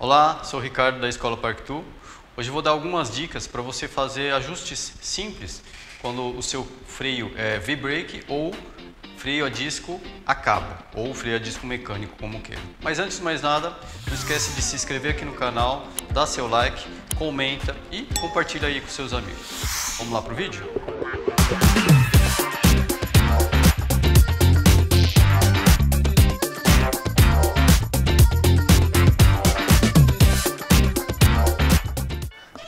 Olá, sou o Ricardo da Escola Parktu. Hoje vou dar algumas dicas para você fazer ajustes simples quando o seu freio é V-brake ou freio a disco a cabo ou freio a disco mecânico, como queira. Mas antes de mais nada, não esquece de se inscrever aqui no canal, dar seu like, comenta e compartilha aí com seus amigos. Vamos lá pro vídeo?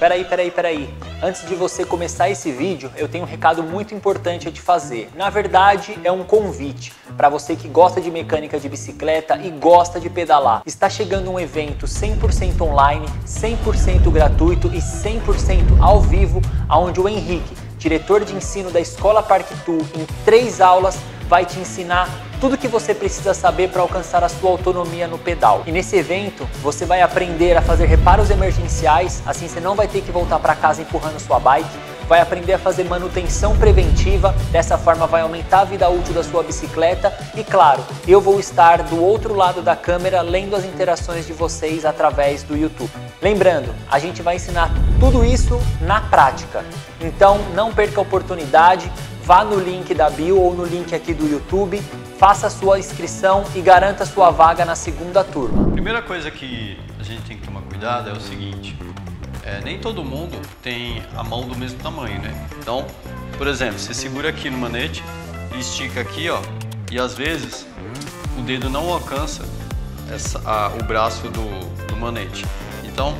Peraí, peraí, peraí. Antes de você começar esse vídeo, eu tenho um recado muito importante a te fazer. Na verdade, é um convite para você que gosta de mecânica de bicicleta e gosta de pedalar. Está chegando um evento 100% online, 100% gratuito e 100% ao vivo, onde o Henrique, diretor de ensino da Escola Parque Tour, em três aulas, vai te ensinar tudo que você precisa saber para alcançar a sua autonomia no pedal. E nesse evento, você vai aprender a fazer reparos emergenciais, assim você não vai ter que voltar para casa empurrando sua bike, vai aprender a fazer manutenção preventiva, dessa forma vai aumentar a vida útil da sua bicicleta e claro, eu vou estar do outro lado da câmera lendo as interações de vocês através do YouTube. Lembrando, a gente vai ensinar tudo isso na prática. Então não perca a oportunidade, vá no link da bio ou no link aqui do YouTube, faça a sua inscrição e garanta sua vaga na segunda turma. Primeira coisa que a gente tem que tomar cuidado é o seguinte, é, nem todo mundo tem a mão do mesmo tamanho, né? Então, por exemplo, você segura aqui no manete e estica aqui, ó, e às vezes o dedo não alcança essa, a, o braço do, do manete. Então,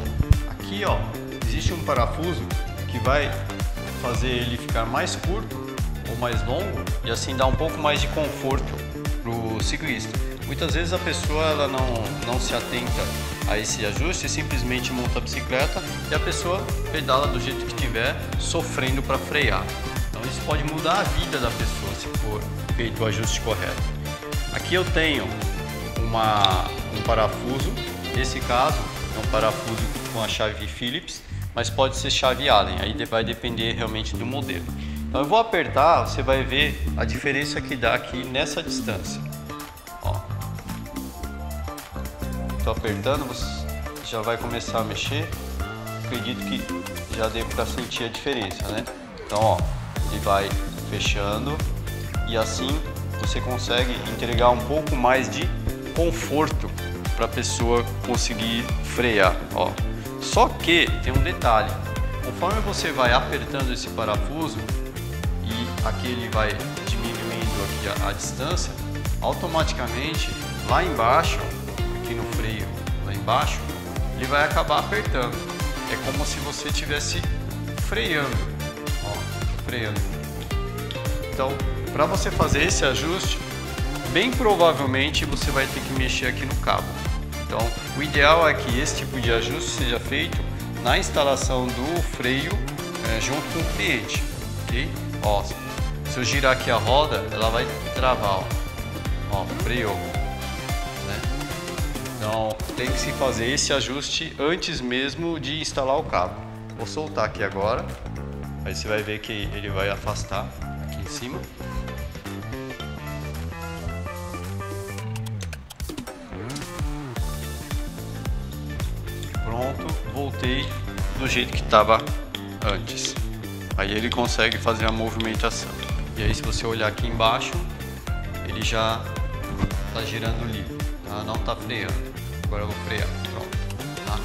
aqui, ó, existe um parafuso que vai fazer ele ficar mais curto ou mais longo e assim dar um pouco mais de conforto o ciclista. Muitas vezes a pessoa ela não, não se atenta a esse ajuste, simplesmente monta a bicicleta e a pessoa pedala do jeito que tiver, sofrendo para frear. Então isso pode mudar a vida da pessoa se for feito o ajuste correto. Aqui eu tenho uma, um parafuso, nesse caso é um parafuso com a chave Phillips, mas pode ser chave Allen, aí vai depender realmente do modelo. Então eu vou apertar, você vai ver a diferença que dá aqui nessa distância. Estou apertando, você já vai começar a mexer. Acredito que já deu para sentir a diferença, né? Então, ó, ele vai fechando e assim você consegue entregar um pouco mais de conforto para a pessoa conseguir frear, ó. Só que tem um detalhe, conforme você vai apertando esse parafuso, aqui ele vai diminuindo aqui a, a distância, automaticamente lá embaixo, aqui no freio lá embaixo, ele vai acabar apertando. É como se você estivesse freando, ó, freando. Então, para você fazer esse ajuste, bem provavelmente você vai ter que mexer aqui no cabo. Então, o ideal é que esse tipo de ajuste seja feito na instalação do freio é, junto com o cliente, ok? Ó, se eu girar aqui a roda, ela vai travar, ó, ó freio. Né? Então tem que se fazer esse ajuste antes mesmo de instalar o cabo. Vou soltar aqui agora, aí você vai ver que ele vai afastar aqui em cima. Pronto, voltei do jeito que estava antes. Aí ele consegue fazer a movimentação. E aí se você olhar aqui embaixo, ele já está girando livre, tá? não está freando. Agora eu vou frear, pronto. Tá?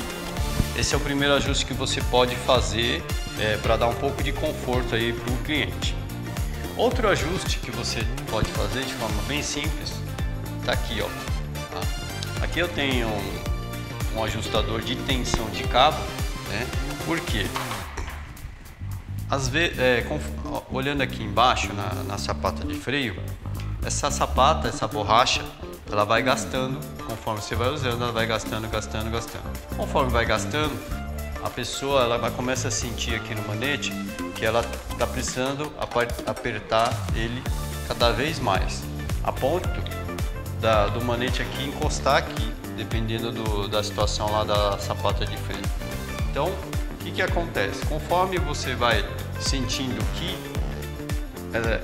Esse é o primeiro ajuste que você pode fazer é, para dar um pouco de conforto aí para o cliente. Outro ajuste que você pode fazer de forma bem simples, está aqui, ó. Tá? Aqui eu tenho um, um ajustador de tensão de cabo, né? Por quê? Às vezes, é, com, olhando aqui embaixo na, na sapata de freio, essa sapata, essa borracha, ela vai gastando, conforme você vai usando, ela vai gastando, gastando, gastando. Conforme vai gastando, a pessoa ela vai, começa a sentir aqui no manete que ela está precisando apertar ele cada vez mais, a ponto da, do manete aqui encostar aqui, dependendo do, da situação lá da sapata de freio. Então, que, que acontece? Conforme você vai sentindo que é,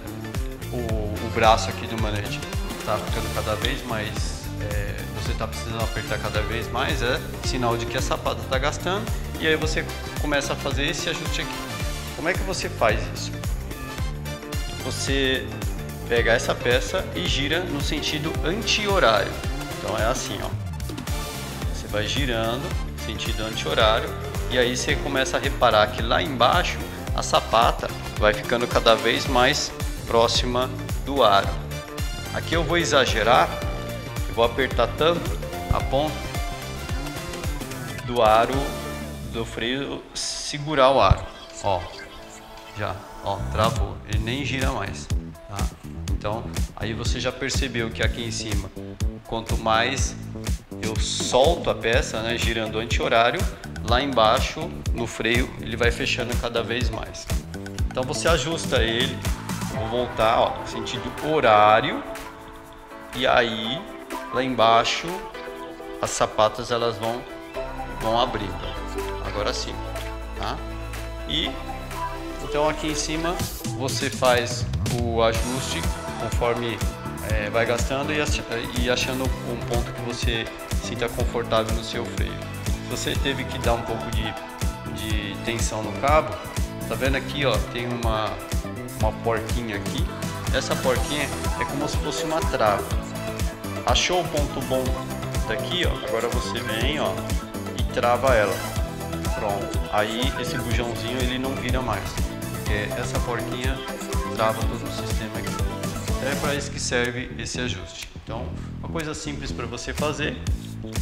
o, o, braço aqui do manete está ficando cada vez mais é, você está precisando apertar cada vez mais, é sinal de que a sapata está gastando e aí você começa a fazer esse ajuste aqui. Como é que você faz isso? Você pega essa peça e gira no sentido anti-horário. Então é assim, ó. Você vai girando, sentido anti-horário, e aí você começa a reparar que lá embaixo a sapata vai ficando cada vez mais próxima do aro. Aqui eu vou exagerar, eu vou apertar tanto a ponta do aro do freio segurar o aro. Ó, já, ó, travou, ele nem gira mais. Tá? Então, aí você já percebeu que aqui em cima, quanto mais eu solto a peça, né, girando anti-horário, lá embaixo no freio ele vai fechando cada vez mais. Então você ajusta ele, vou voltar, ó, sentido horário, e aí lá embaixo as sapatas elas vão vão abrindo. Agora sim, tá? E então aqui em cima você faz o ajuste conforme é, vai gastando e achando um ponto que você sinta confortável no seu freio. Você teve que dar um pouco de, de tensão no cabo, tá vendo aqui ó, tem uma, uma porquinha aqui. Essa porquinha é como se fosse uma trava. Achou o ponto bom daqui ó, agora você vem ó e trava ela. Pronto. Aí esse bujãozinho ele não vira mais, porque essa porquinha trava todo o sistema aqui. É para isso que serve esse ajuste. Então, uma coisa simples para você fazer,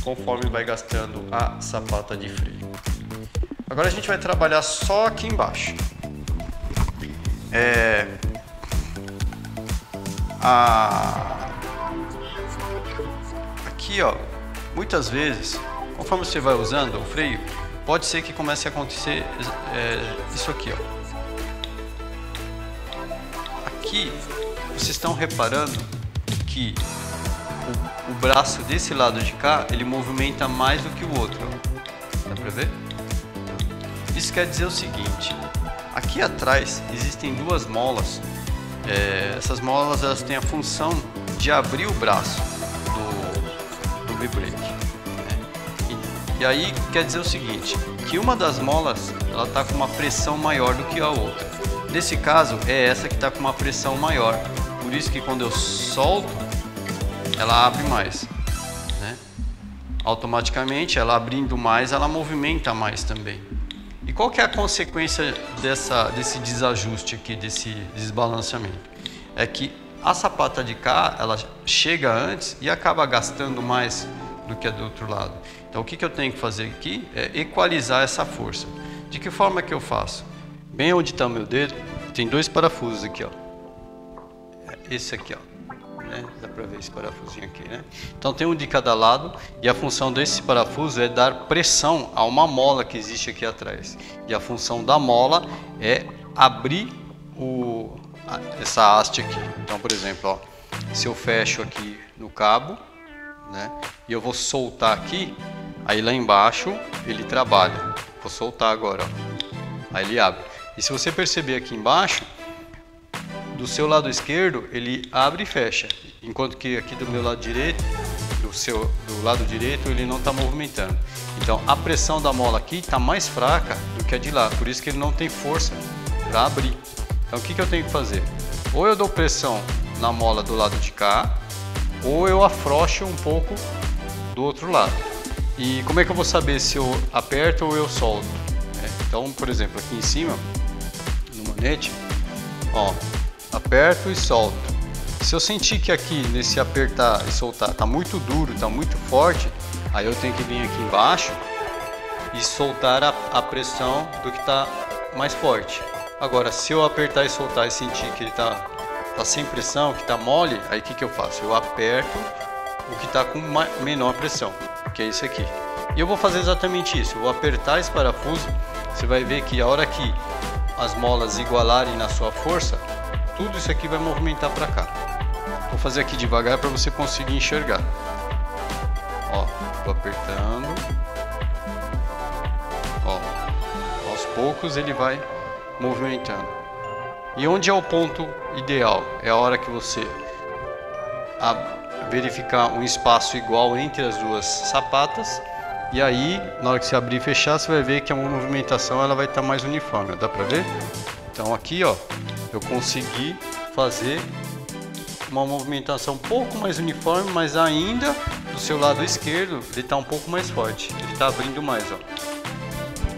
conforme vai gastando a sapata de freio. Agora a gente vai trabalhar só aqui embaixo. É, a, aqui, ó, muitas vezes, conforme você vai usando o freio, pode ser que comece a acontecer é, isso aqui, ó. Aqui vocês estão reparando que o, braço desse lado de cá ele movimenta mais do que o outro. Dá para ver? Isso quer dizer o seguinte: aqui atrás existem duas molas. É, essas molas elas têm a função de abrir o braço do, do B-brake. Né? E aí quer dizer o seguinte: que uma das molas ela está com uma pressão maior do que a outra. Nesse caso é essa que está com uma pressão maior por isso que quando eu solto, ela abre mais. Né? Automaticamente, ela abrindo mais, ela movimenta mais também. E qual que é a consequência dessa, desse desajuste aqui, desse desbalanceamento? É que a sapata de cá, ela chega antes e acaba gastando mais do que a do outro lado. Então o que, que eu tenho que fazer aqui é equalizar essa força. De que forma que eu faço? Bem onde está o meu dedo, tem dois parafusos aqui, ó esse aqui, ó. Para ver esse parafusinho aqui, né? Então tem um de cada lado e a função desse parafuso é dar pressão a uma mola que existe aqui atrás. E a função da mola é abrir o, essa haste aqui. Então, por exemplo, ó, se eu fecho aqui no cabo, né? E eu vou soltar aqui, aí lá embaixo ele trabalha. Vou soltar agora, ó. Aí ele abre. E se você perceber aqui embaixo, do seu lado esquerdo ele abre e fecha, enquanto que aqui do meu lado direito, do seu do lado direito ele não está movimentando. Então a pressão da mola aqui está mais fraca do que a de lá, por isso que ele não tem força para abrir. Então o que, que eu tenho que fazer? Ou eu dou pressão na mola do lado de cá, ou eu afrouxo um pouco do outro lado. E como é que eu vou saber se eu aperto ou eu solto? É, então, por exemplo, aqui em cima, no manete, ó, aperto e solto. Se eu sentir que aqui nesse apertar e soltar está muito duro, está muito forte, aí eu tenho que vir aqui embaixo e soltar a, a pressão do que está mais forte. Agora, se eu apertar e soltar e sentir que ele está tá sem pressão, que está mole, aí o que, que eu faço? Eu aperto o que está com menor pressão, que é esse aqui. E eu vou fazer exatamente isso, eu vou apertar esse parafuso, você vai ver que a hora que as molas igualarem na sua força, tudo isso aqui vai movimentar para cá. Vou fazer aqui devagar para você conseguir enxergar. Ó, apertando. Ó, aos poucos ele vai movimentando. E onde é o ponto ideal? É a hora que você verificar um espaço igual entre as duas sapatas e aí na hora que você abrir e fechar você vai ver que a movimentação ela vai estar tá mais uniforme, dá para ver? Então aqui ó, eu consegui fazer uma movimentação um pouco mais uniforme, mas ainda do seu lado esquerdo ele está um pouco mais forte, ele está abrindo mais ó.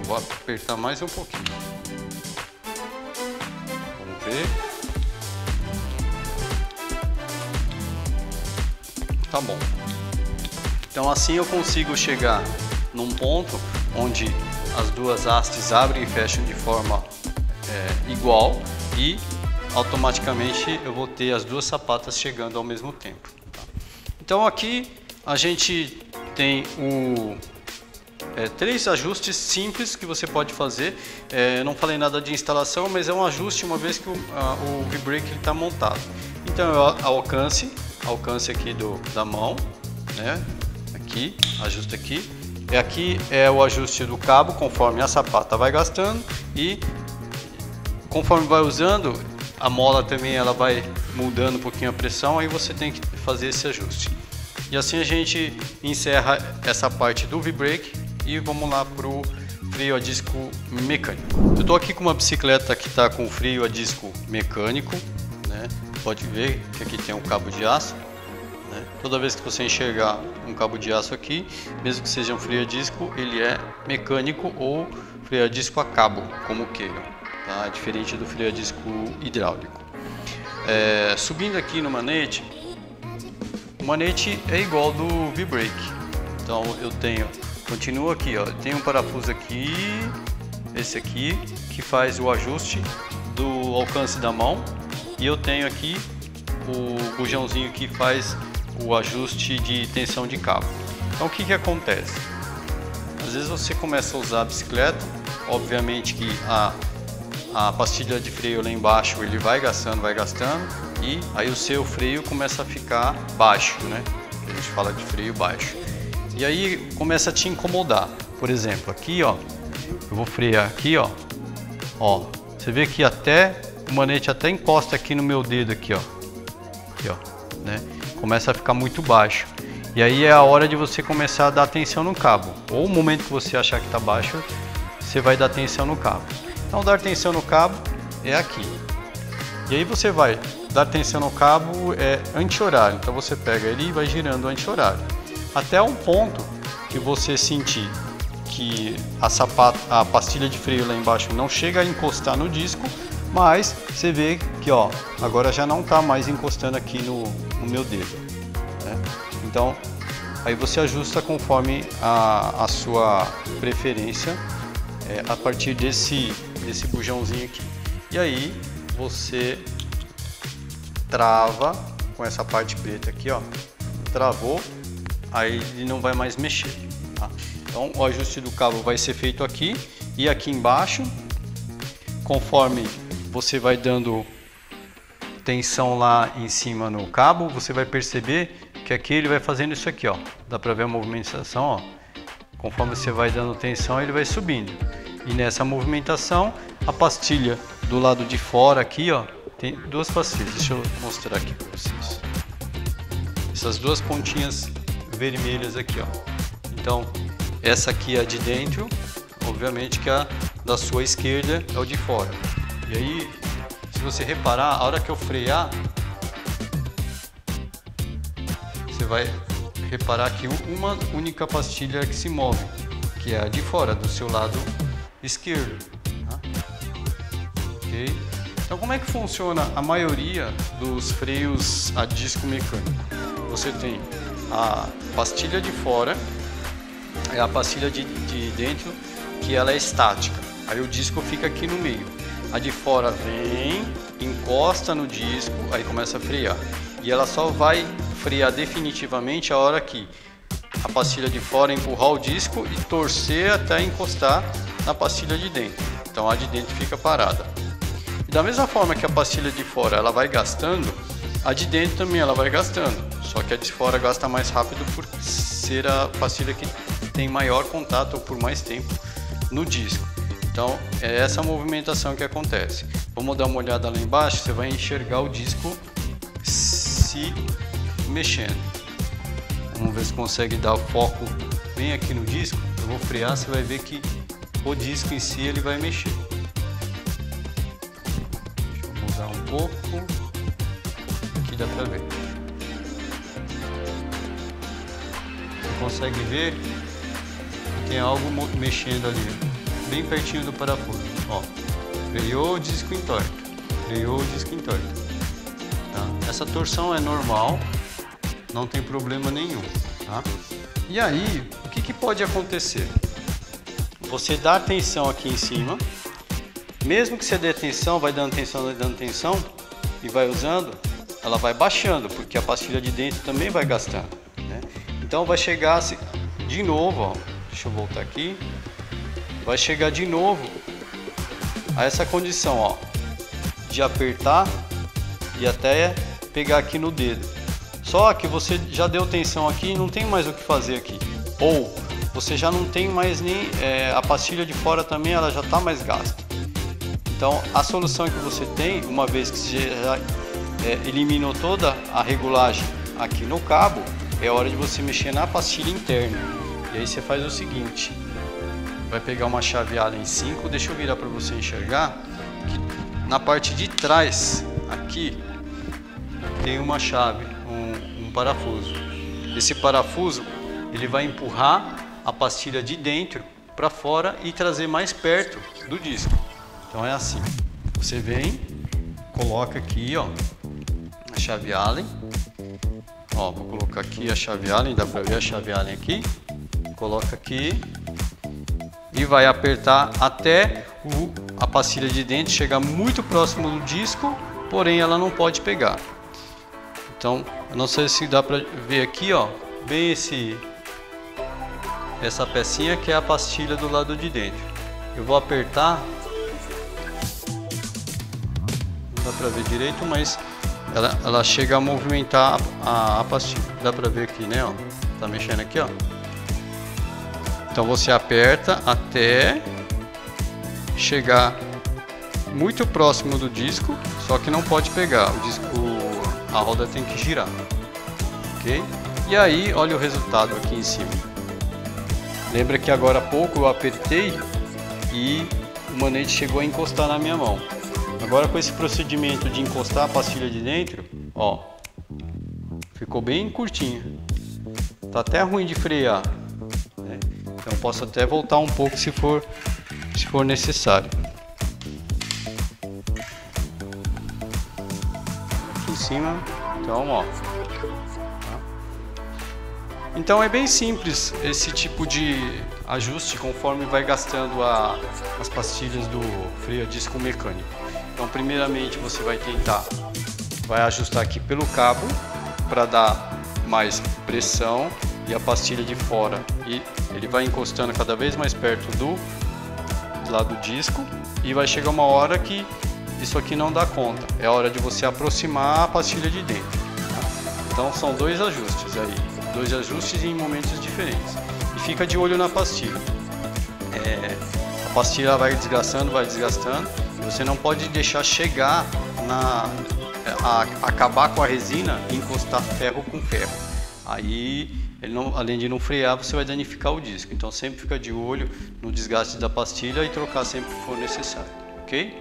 Vou apertar mais um pouquinho. Vamos ver. Tá bom. Então assim eu consigo chegar num ponto onde as duas hastes abrem e fecham de forma é, igual e automaticamente eu vou ter as duas sapatas chegando ao mesmo tempo. Tá? Então aqui a gente tem o, é, três ajustes simples que você pode fazer. É, não falei nada de instalação, mas é um ajuste uma vez que o, a, o V-Brake está montado. Então eu alcance, alcance aqui do, da mão, né? aqui, ajuste aqui. E aqui é o ajuste do cabo conforme a sapata vai gastando e conforme vai usando a mola também ela vai mudando um pouquinho a pressão, aí você tem que fazer esse ajuste. E assim a gente encerra essa parte do V-Brake e vamos lá para o freio a disco mecânico. Eu estou aqui com uma bicicleta que está com freio a disco mecânico, né? pode ver que aqui tem um cabo de aço. Né? Toda vez que você enxergar um cabo de aço aqui, mesmo que seja um freio a disco, ele é mecânico ou freio a disco a cabo, como queiram, tá? diferente do freio a disco hidráulico. É, subindo aqui no manete, o manete é igual do V-Brake, então eu tenho, continuo aqui, ó, tem um parafuso aqui, esse aqui, que faz o ajuste do alcance da mão, e eu tenho aqui o bujãozinho que faz o ajuste de tensão de cabo. Então o que, que acontece? Às vezes você começa a usar a bicicleta, obviamente que a, a pastilha de freio lá embaixo ele vai gastando, vai gastando e aí o seu freio começa a ficar baixo, né? A gente fala de freio baixo. E aí começa a te incomodar. Por exemplo, aqui ó, eu vou frear aqui ó, ó, você vê que até o manete até encosta aqui no meu dedo aqui ó, aqui ó, né? começa a ficar muito baixo. E aí é a hora de você começar a dar atenção no cabo. Ou o momento que você achar que está baixo, você vai dar atenção no cabo. Então dar atenção no cabo é aqui. E aí você vai dar atenção no cabo é anti-horário. Então você pega ele e vai girando anti-horário. Até um ponto que você sentir que a, sapata, a pastilha de freio lá embaixo não chega a encostar no disco, mas você vê que ó, agora já não está mais encostando aqui no, no meu dedo. Né? Então, aí você ajusta conforme a, a sua preferência é, a partir desse, desse bujãozinho aqui. E aí você trava com essa parte preta aqui, ó, travou, aí ele não vai mais mexer. Tá? Então o ajuste do cabo vai ser feito aqui e aqui embaixo, conforme você vai dando tensão lá em cima no cabo, você vai perceber que aqui ele vai fazendo isso aqui, ó. Dá para ver a movimentação, ó. Conforme você vai dando tensão, ele vai subindo. E nessa movimentação, a pastilha do lado de fora aqui, ó, tem duas pastilhas. Deixa eu mostrar aqui para vocês. Essas duas pontinhas vermelhas aqui, ó. Então, essa aqui é a de dentro, obviamente que a da sua esquerda é o de fora. E aí, se você reparar, a hora que eu frear, você vai reparar que uma única pastilha que se move, que é a de fora, do seu lado esquerdo. Tá? Ok? Então como é que funciona a maioria dos freios a disco mecânico? Você tem a pastilha de fora, é a pastilha de, de dentro, que ela é estática. Aí o disco fica aqui no meio. A de fora vem, encosta no disco, aí começa a frear. E ela só vai frear definitivamente a hora que a pastilha de fora empurrar o disco e torcer até encostar na pastilha de dentro. Então a de dentro fica parada. E da mesma forma que a pastilha de fora ela vai gastando, a de dentro também ela vai gastando. Só que a de fora gasta mais rápido por ser a pastilha que tem maior contato por mais tempo no disco. Então é essa movimentação que acontece. Vamos dar uma olhada lá embaixo, você vai enxergar o disco se mexendo. Vamos ver se consegue dar foco bem aqui no disco. Eu vou frear, você vai ver que o disco em si ele vai mexer. Deixa eu mudar um pouco. Aqui dá pra ver. Você consegue ver que tem algo mexendo ali, bem pertinho do parafuso. Ó, freou o disco entorta, freou o disco entorta. Tá? Essa torção é normal, não tem problema nenhum. Tá? E aí, o que, que pode acontecer? Você dá tensão aqui em cima, mesmo que você dê tensão, vai dando tensão, vai dando tensão e vai usando, ela vai baixando, porque a pastilha de dentro também vai gastando. Né? Então vai chegar de novo, ó, deixa eu voltar aqui, vai chegar de novo a essa condição, ó, de apertar e até pegar aqui no dedo. Só que você já deu tensão aqui e não tem mais o que fazer aqui. Ou você já não tem mais nem é, a pastilha de fora também, ela já está mais gasta. Então a solução que você tem, uma vez que você já é, eliminou toda a regulagem aqui no cabo, é hora de você mexer na pastilha interna. E aí você faz o seguinte, vai pegar uma chave Allen 5, deixa eu virar para você enxergar, na parte de trás, aqui, tem uma chave, um, um parafuso. Esse parafuso ele vai empurrar a pastilha de dentro para fora e trazer mais perto do disco. Então é assim. Você vem, coloca aqui, ó, a chave Allen. Ó, vou colocar aqui a chave Allen, dá para ver a chave Allen aqui. Coloca aqui e vai apertar até o, a pastilha de dentro chegar muito próximo do disco, porém ela não pode pegar. Então, não sei se dá para ver aqui, ó, bem esse essa pecinha que é a pastilha do lado de dentro. Eu vou apertar, não dá para ver direito, mas ela, ela chega a movimentar a, a pastilha. Dá para ver aqui, né? Ó, tá mexendo aqui, ó. Então você aperta até chegar muito próximo do disco, só que não pode pegar. O disco, a roda tem que girar, ok? E aí, olha o resultado aqui em cima. Lembra que agora há pouco eu apertei e o manete chegou a encostar na minha mão. Agora com esse procedimento de encostar a pastilha de dentro, ó, ficou bem curtinho. Tá até ruim de frear. Né? Então posso até voltar um pouco se for, se for necessário. Aqui em cima, então ó, então é bem simples esse tipo de ajuste conforme vai gastando a, as pastilhas do freio a disco mecânico. Então primeiramente você vai tentar, vai ajustar aqui pelo cabo para dar mais pressão e a pastilha de fora e ele vai encostando cada vez mais perto do lado do disco e vai chegar uma hora que isso aqui não dá conta. É hora de você aproximar a pastilha de dentro. Tá? Então são dois ajustes aí dois ajustes em momentos diferentes. E fica de olho na pastilha. É, a pastilha vai desgastando, vai desgastando, você não pode deixar chegar na a, acabar com a resina e encostar ferro com ferro. Aí, não, além de não frear, você vai danificar o disco. Então sempre fica de olho no desgaste da pastilha e trocar sempre que for necessário, ok?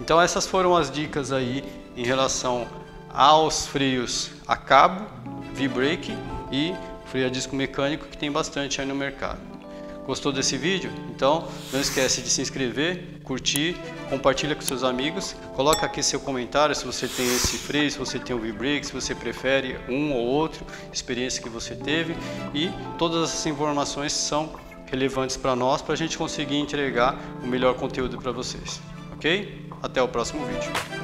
Então essas foram as dicas aí em relação aos freios a cabo, V-brake e freio a disco mecânico que tem bastante aí no mercado. Gostou desse vídeo? Então não esquece de se inscrever, curtir, compartilha com seus amigos, coloca aqui seu comentário se você tem esse freio, se você tem o V-Brake, se você prefere um ou outro, experiência que você teve e todas essas informações são relevantes para nós para a gente conseguir entregar o melhor conteúdo para vocês, ok? Até o próximo vídeo.